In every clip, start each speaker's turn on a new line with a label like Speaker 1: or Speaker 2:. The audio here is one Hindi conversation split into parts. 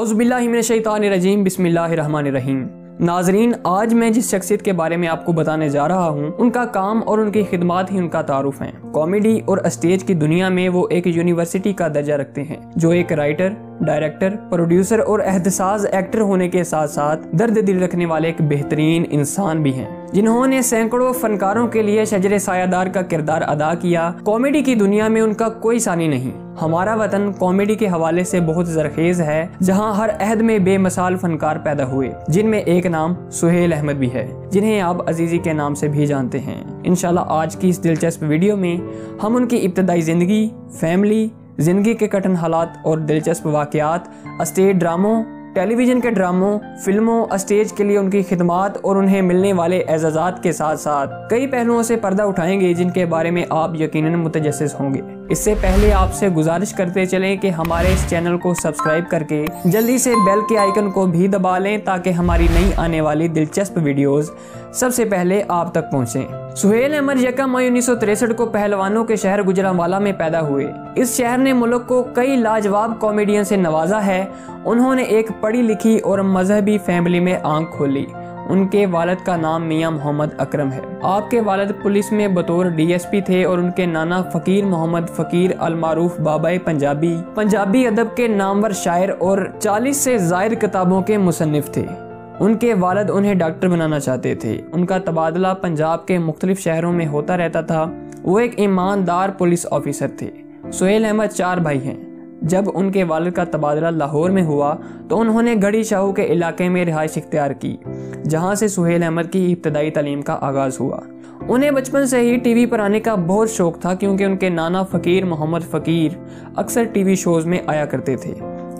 Speaker 1: अउज़बिल्लिमिनशैतानरजीम बिस्मिल्लाहिर्रहमानिर्रहीम नाजरीन, आज मैं जिस शख्सियत के बारे में आपको बताने जा रहा हूँ, उनका काम और उनकी खिदमत ही उनका तारुफ है। कॉमेडी और स्टेज की दुनिया में वो एक यूनिवर्सिटी का दर्जा रखते हैं, जो एक राइटर डायरेक्टर, प्रोड्यूसर और एहतसाज एक्टर होने के साथ साथ दर्द दिल रखने वाले एक बेहतरीन इंसान भी हैं, जिन्होंने सैकड़ों फनकारों के लिए शजर सायादार का किरदार अदा किया। कॉमेडी की दुनिया में उनका कोई सानी नहीं। हमारा वतन कॉमेडी के हवाले से बहुत जरखेज है, जहाँ हर अहद में बेमिसाल फनकार पैदा हुए, जिनमें एक नाम सुहेल अहमद भी है, जिन्हें आप अजीजी के नाम से भी जानते हैं। इनशाला आज की इस दिलचस्प वीडियो में हम उनकी इब्तदाई ज़िंदगी, फैमिली ज़िंदगी के कठिन हालात और दिलचस्प वाक़ात स्टेज ड्रामों, टेलीविज़न के ड्रामों, फ़िल्मों, स्टेज के लिए उनकी खिदमत और उन्हें मिलने वाले एजाज़ात के साथ साथ कई पहलुओं से पर्दा उठाएँगे जिनके बारे में आप यकीनन मुतजस होंगे। इससे पहले आपसे गुजारिश करते चलें कि हमारे इस चैनल को सब्सक्राइब करके जल्दी से बेल के आइकन को भी दबा लें ताकि हमारी नई आने वाली दिलचस्प वीडियोस सबसे पहले आप तक पहुंचें। सुहेल अहमद यकम मई उन्नीस को पहलवानों के शहर गुजरावाला में पैदा हुए। इस शहर ने मुल्क को कई लाजवाब कॉमेडियन से नवाजा है। उन्होंने एक पढ़ी लिखी और मजहबी फैमिली में आँख खोली। उनके वालद का नाम मियाँ मोहम्मद अकरम है। आपके वालद पुलिस में बतौर डीएसपी थे और उनके नाना फ़कीर मोहम्मद फ़कीर अलमारूफ बाबा पंजाबी। पंजाबी अदब के नामवर शायर और 40 से जायद किताबों के मुसनफ़ थे। उनके वालद उन्हें डॉक्टर बनाना चाहते थे। उनका तबादला पंजाब के मुख्तलिफ़ शहरों में होता रहता था। वो एक ईमानदार पुलिस ऑफिसर थे। सुहेल अहमद चार भाई हैं। जब उनके वालिद का तबादला लाहौर में हुआ तो उन्होंने गढ़ी शाहू के इलाके में रिहाइश इख्तियार की, जहाँ से सुहेल अहमद की इब्तदाई तलीम का आगाज़ हुआ। उन्हें बचपन से ही टीवी पर आने का बहुत शौक था, क्योंकि उनके नाना फ़कीर मोहम्मद फ़कीर अक्सर टीवी शोज़ में आया करते थे।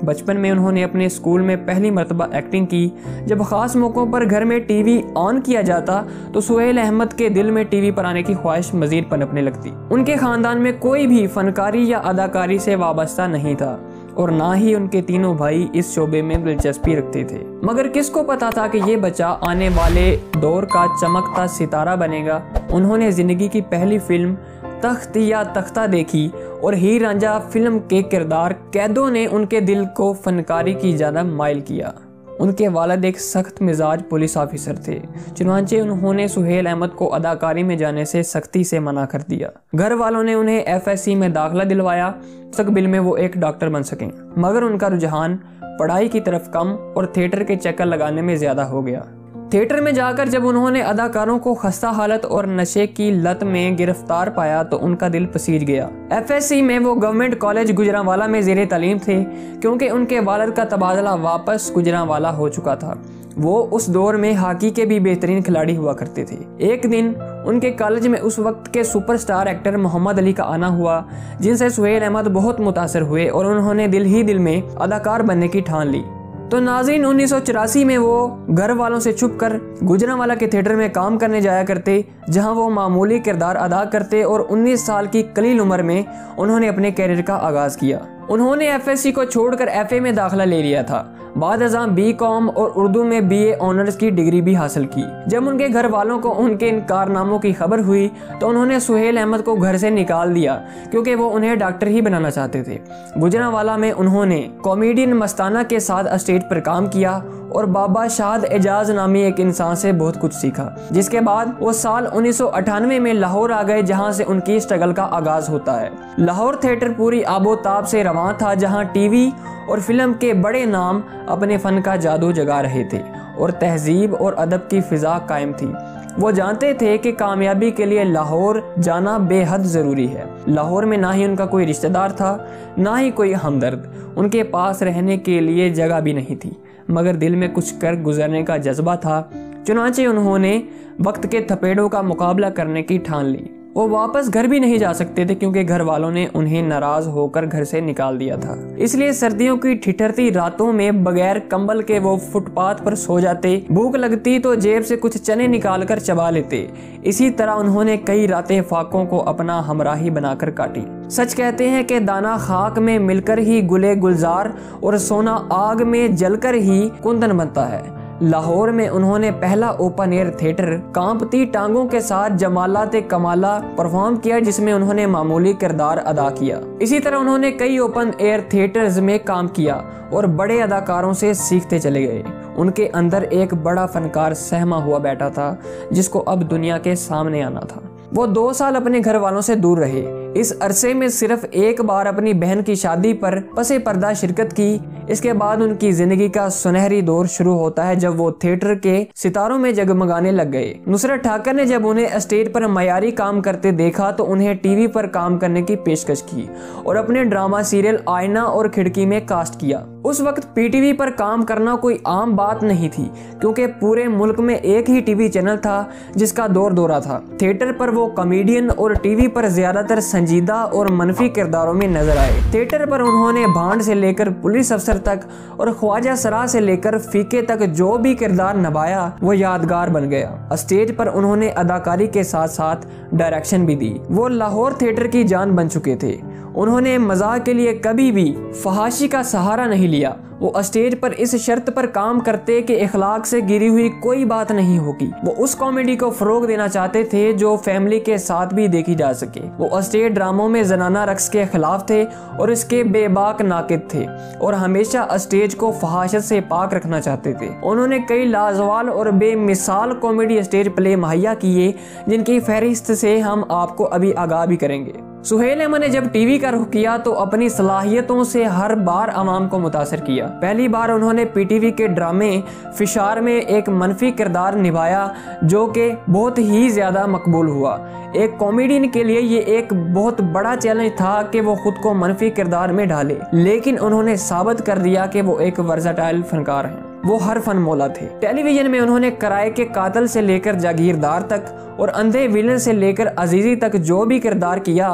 Speaker 1: बचपन में उन्होंने अपने स्कूल में पहली मरतबा एक्टिंग की। जब ख़ास मौक़ों पर घर में टीवी ऑन किया जाता तो सुहेल अहमद के दिल में टीवी पर आने की ख्वाहिश मजीद पनपने लगती। उनके ख़ानदान में कोई भी फनकारी या अदाकारी से वाबस्ता नहीं था, और ना ही उनके तीनों भाई इस शोबे में दिलचस्पी रखते थे। मगर किसको पता था कि ये बच्चा आने वाले दौर का चमकता सितारा बनेगा? उन्होंने ज़िंदगी की पहली फ़िल्म तख्त या तख्ता देखी और हीर रांझा फ़िल्म के किरदार कैदों ने उनके दिल को फनकारी की ज़्यादा माइल किया। उनके वालद एक सख्त मिजाज पुलिस ऑफिसर थे, चुनाचे उन्होंने सुहेल अहमद को अदाकारी में जाने से सख्ती से मना कर दिया। घर वालों ने उन्हें एफएससी में दाखिला दिलवाया तकबिल में वो एक डॉक्टर बन सकें। मगर उनका रुझान पढ़ाई की तरफ़ कम और थिएटर के चक्कर लगाने में ज़्यादा हो गया। थिएटर में जाकर जब उन्होंने अदाकारों को खस्ता हालत और नशे की लत में गिरफ़्तार पाया तो उनका दिल पसीज गया। एफएससी में वो गवर्नमेंट कॉलेज गुजरावाला में जेर तलीम थे, क्योंकि उनके वालद का तबादला वापस गुजरावाला हो चुका था। वो उस दौर में हॉकी के भी बेहतरीन खिलाड़ी हुआ करते थे। एक दिन, उनके कॉलेज में उस वक्त के सुपरस्टार एक्टर मोहम्मद अली का आना हुआ, जिनसे सुहेल अहमद बहुत मुतासर हुए और उन्होंने दिल ही दिल में अदाकार बनने की ठान ली। तो नाजिन उन्नीस में वो घर वालों से छुप कर गुजरावाला के थिएटर में काम करने जाया करते, जहाँ वो मामूली किरदार अदा करते और 19 साल की कलील उम्र में उन्होंने अपने कैरियर का आगाज़ किया। उन्होंने एफएससी को छोड़कर एफए में दाखिला ले लिया था। बाद हजाम बी कॉम और उर्दू में बी ए ऑनर्स की डिग्री भी हासिल की। जब उनके घर वालों को उनके इन कारनामों की खबर हुई तो उन्होंने सुहेल अहमद को घर से निकाल दिया, क्योंकि वो उन्हें डॉक्टर ही बनाना चाहते थे। गुजरावाला में उन्होंने कॉमेडियन मस्ताना के साथ स्टेज पर काम किया और बाबा शाद एजाज नामी एक इंसान से बहुत कुछ सीखा, जिसके बाद वो साल उन्नीस सौ अठानवे में लाहौर आ गए, जहाँ से उनकी स्ट्रगल का आगाज़ होता है। लाहौर थिएटर पूरी आबोताब से रवान था, जहाँ टीवी और फ़िल्म के बड़े नाम अपने फ़न का जादू जगा रहे थे और तहजीब और अदब की फ़िज़ा कायम थी। वो जानते थे कि कामयाबी के लिए लाहौर जाना बेहद ज़रूरी है। लाहौर में ना ही उनका कोई रिश्तेदार था, ना ही कोई हमदर्द। उनके पास रहने के लिए जगह भी नहीं थी। मगर दिल में कुछ कर गुजरने का जज्बा था, चुनाचे उन्होंने वक्त के थपेड़ों का मुकाबला करने की ठान ली। वो वापस घर भी नहीं जा सकते थे क्योंकि घर वालों ने उन्हें नाराज़ होकर घर से निकाल दिया था। इसलिए सर्दियों की ठिठरती रातों में बगैर कंबल के वो फुटपाथ पर सो जाते, भूख लगती तो जेब से कुछ चने निकाल कर चबा लेते। इसी तरह उन्होंने कई रातें फाकों को अपना हमराही बनाकर काटी। सच कहते हैं कि दाना खाक में मिलकर ही गुले गुलजार और सोना आग में जलकर ही कुंदन बनता है। लाहौर में उन्होंने पहला ओपन एयर थिएटर, कांपती टांगों के साथ जमाला ते कमाला परफॉर्म किया, जिसमें उन्होंने मामूली किरदार अदा किया। इसी तरह उन्होंने कई ओपन एयर थिएटर्स में काम किया और बड़े अदाकारों से सीखते चले गए। उनके अंदर एक बड़ा फनकार सहमा हुआ बैठा था, जिसको अब दुनिया के सामने आना था। वो दो साल अपने घर वालों से दूर रहे। इस अरसे में सिर्फ़ एक बार अपनी बहन की शादी पर पसे पर्दा शिरकत की। इसके बाद उनकी ज़िंदगी का सुनहरी दौर शुरू होता है जब वो थिएटर के सितारों में जगमगाने लग गए। नुसरत ठाकर ने जब उन्हें स्टेज पर मयारी काम करते देखा तो उन्हें टीवी पर काम करने की पेशकश की और अपने ड्रामा, सीरियल आयना और खिड़की में कास्ट किया। उस वक्त पीटीवी पर काम करना कोई आम बात नहीं थी, क्योंकि पूरे मुल्क में एक ही टीवी चैनल था, जिसका दौर दौरा था। थिएटर पर वो कॉमेडियन और टीवी पर ज़्यादातर संजीदा और मनफी किरदारों में नज़र आए। थिएटर पर उन्होंने भांड से लेकर पुलिस अफसर तक और ख्वाजा सरा से लेकर फीके तक जो भी किरदार नभाया, वो यादगार बन गया। स्टेज पर उन्होंने अदाकारी के साथ साथ डायरेक्शन भी दी। वो लाहौर थिएटर की जान बन चुके थे। उन्होंने मज़ाक के लिए कभी भी फहाशी का सहारा नहीं लिया। वो स्टेज पर इस शर्त पर काम करते कि इखलाक से गिरी हुई कोई बात नहीं होगी। वो उस कॉमेडी को फरोग देना चाहते थे जो फैमिली के साथ भी देखी जा सके। वो स्टेज ड्रामों में जनाना रक्स के खिलाफ थे और इसके बेबाक नाकिद थे और हमेशा स्टेज को फहाशत से पाक रखना चाहते थे। उन्होंने कई लाजवाल और बेमिसाल कॉमेडी स्टेज प्ले मुहैया किए, जिनकी फहरिस्त से हम आपको अभी आगाह भी करेंगे। सुहेल अहमद ने जब टीवी का रुख किया तो अपनी सलाहियतों से हर बार आवाम को मुतासर किया। पहली बार उन्होंने पीटीवी के ड्रामे फिशार में एक मनफी किरदार निभाया, जो कि बहुत ही ज़्यादा मकबूल हुआ। एक कॉमेडियन के लिए ये एक बहुत बड़ा चैलेंज था कि वो खुद को मनफी किरदार में ढाले, लेकिन उन्होंने साबित कर दिया कि वो एक वर्जाटाइल फनकार हैं। वो हर फन मोला थे। टेलीविज़न में उन्होंने कराए के कातल से लेकर जागीरदार तक और अंधे विलन से लेकर अजीजी तक जो भी किरदार किया,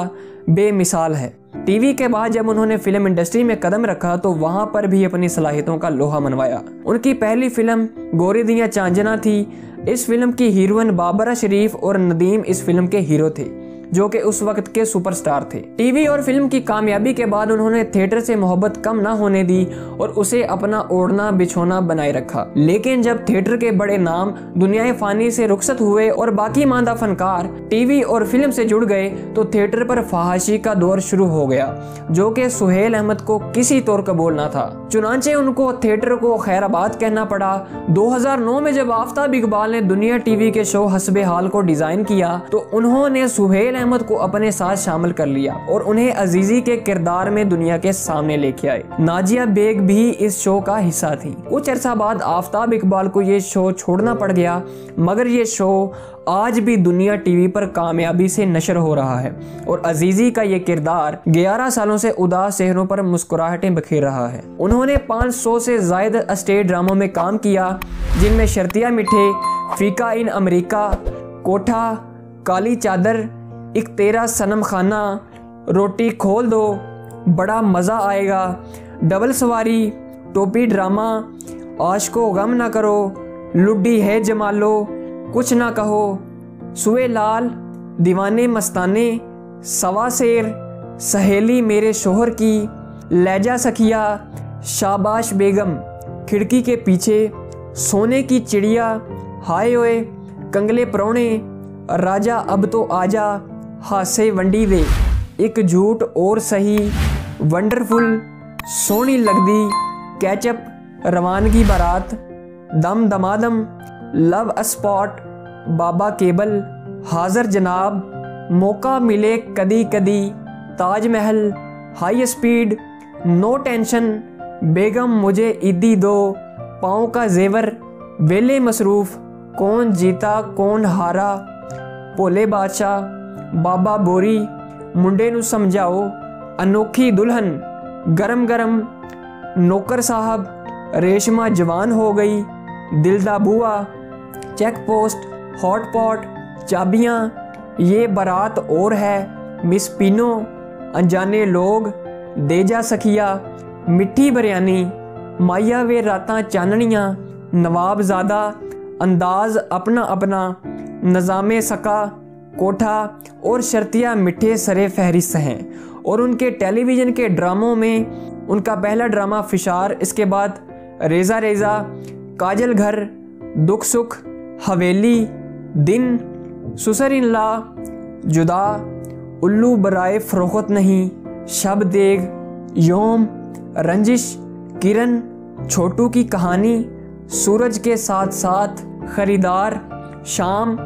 Speaker 1: बेमिसाल है। टीवी के बाद जब उन्होंने फ़िल्म इंडस्ट्री में कदम रखा तो वहाँ पर भी अपनी सलाहियतों का लोहा मनवाया। उनकी पहली फ़िल्म, गोरी दिया चांजना थी। इस फ़िल्म की हीरोइन बाबरा शरीफ और नदीम इस फ़िल्म के हीरो थे। जो कि उस वक्त के सुपरस्टार थे। टीवी और फ़िल्म की कामयाबी के बाद उन्होंने थिएटर से मोहब्बत कम ना होने दी और उसे अपना ओढ़ना, बिछोना बनाए रखा। लेकिन जब थिएटर के बड़े नाम दुनिया फानी से रुखसत हुए और बाकी मांदा फनकार टीवी और फ़िल्म से जुड़ गए तो थिएटर पर फहाशी का दौर शुरू हो गया, जो कि सुहेल अहमद को किसी तौर कबूल ना था। चुनाचे उनको थिएटर को खैराबाद कहना पड़ा। 2009 में जब आफ्ताब इकबाल ने दुनिया टीवी के शो हसबे हाल को डिज़ाइन किया तो उन्होंने सुहेल अहमद को अपने साथ शामिल कर लिया और उन्हें अजीजी के किरदार में दुनिया के सामने लेके आए। नाजिया बेग भी इस शो का हिस्सा थी। कुछ अर्सा बाद आफ्ताब इकबाल को ये शो छोड़ना पड़ गया, मगर ये शो आज भी दुनिया टीवी पर कामयाबी से नशर हो रहा है और अजीजी का ये किरदार 11 सालों से उदास चेहरों पर मुस्कुराहटें बखेर रहा है। उन्होंने 500 से जायद स्टेट ड्रामों में काम किया, जिनमें शर्तिया मिठे, फीका इन अमेरिका, कोठा, काली चादर एक तेरा सनम खाना रोटी खोल दो, बड़ा मज़ा आएगा। डबल सवारी, टोपी ड्रामा, आश को गम ना करो, लुड्डी है जमालो, कुछ ना कहो। सुए लाल, दीवाने मस्ताने, सवा शेर, सहेली मेरे शोहर की, लैजा सखिया, शाबाश बेगम, खिड़की के पीछे, सोने की चिड़िया, हाय ओए, कंगले परौणे राजा अब तो आजा। हासे वंडी वे एक झूठ और सही। वंडरफुल सोनी लगदी। कैचअप, रवानगी बारात। दम दमादम, लव स्पॉट। बाबा केबल, हाजर जनाब। मौका मिले कदी कदी। Taj Mahal, high speed. No tension, बेगम मुझे ईदी दो। पाँव का जेवर, वेले मसरूफ। कौन जीता, कौन हारा। भोले बादशाह बाबा बोरी मुंडे नु समझाओ अनोखी दुल्हन गरम गरम नौकर साहब रेशमा जवान हो गई दिलदा बुआ चेक पोस्ट हॉट पॉट चाबियाँ ये बारात और है मिस पिनो अनजाने लोग दे जा सखिया मिट्टी बिरयानी माया वे रातां चाननियाँ नवाबजादा अंदाज अपना अपना नज़ाम सका कोठा और शर्तिया मिठे सरे फहरिस्त हैं और उनके टेलीविज़न के ड्रामों में उनका पहला ड्रामा फिशार, इसके बाद रेज़ा रेज़ा, काजल घर, दुख सुख, हवेली, दिन, सुसर इन ला, जुदा, उल्लू बराए फ़रोख्त नहीं, शब देग, योम, रंजिश, किरण, छोटू की कहानी, सूरज के साथ साथ खरीदार, शाम,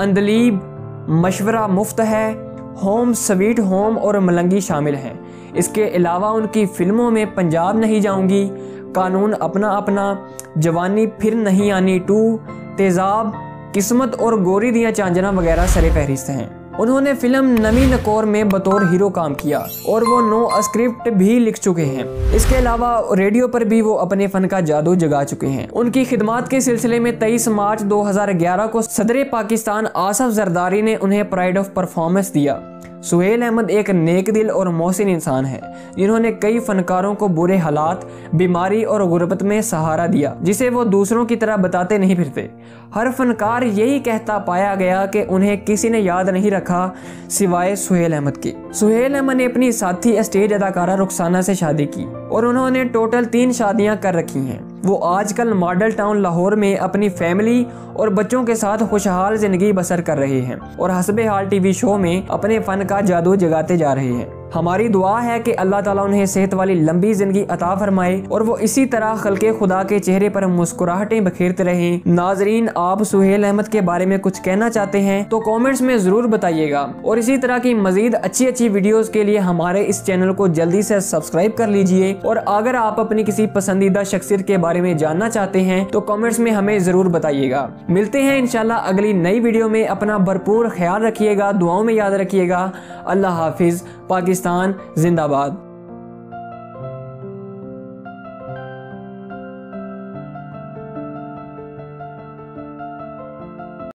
Speaker 1: अंदलीब मशवरा मुफ़्त है, होम स्वीट होम और मलंगी शामिल हैं। इसके अलावा उनकी फ़िल्मों में पंजाब नहीं जाऊँगी, कानून अपना अपना, जवानी फिर नहीं आनी टू, तेज़ाब, किस्मत और गोरी दियाँ चांजना वगैरह सरे फहरिस्त हैं। उन्होंने फ़िल्म नमी नकोर में बतौर हीरो काम किया और वो नो स्क्रिप्ट भी लिख चुके हैं। इसके अलावा रेडियो पर भी वो अपने फन का जादू जगा चुके हैं। उनकी खिदमात के सिलसिले में 23 मार्च 2011 को सदर पाकिस्तान आसफ जरदारी ने उन्हें प्राइड ऑफ़ परफॉर्मेंस दिया। सुहेल अहमद एक नेक दिल और मोहसिन इंसान है। जिन्होंने कई फनकारों को बुरे हालात, बीमारी और गुर्बत में सहारा दिया, जिसे वो दूसरों की तरह बताते नहीं फिरते। हर फनकार यही कहता पाया गया कि उन्हें किसी ने याद नहीं रखा सिवाय सुहेल अहमद की। सुहेल अहमद ने अपनी साथी स्टेज अदाकारा रुखसाना से शादी की, और उन्होंने टोटल तीन शादियाँ कर रखी हैं। वो आजकल मॉडल टाउन लाहौर में अपनी फैमिली और बच्चों के साथ खुशहाल ज़िंदगी बसर कर रहे हैं और हसबे हाल टीवी शो में अपने फन का जादू जगाते जा रहे हैं। हमारी दुआ है कि अल्लाह ताला उन्हें सेहत वाली लंबी ज़िंदगी अता फरमाए और वो इसी तरह खलके खुदा के चेहरे पर मुस्कुराहटें बखेरते रहे। नाजरीन, आप सुहेल अहमद के बारे में कुछ कहना चाहते हैं तो कमेंट्स में ज़रूर बताइएगा। और इसी तरह की मजीद अच्छी अच्छी वीडियोस के लिए हमारे इस चैनल को जल्दी से सब्सक्राइब कर लीजिए। और अगर आप अपनी किसी पसंदीदा शख्सियत के बारे में जानना चाहते हैं तो कॉमेंट्स में हमें ज़रूर बताइएगा। मिलते हैं इनशाला अगली नई वीडियो में। अपना भरपूर ख्याल रखिएगा, दुआओं में याद रखिएगा। अल्लाह हाफिज पाकिस्तान जिंदाबाद।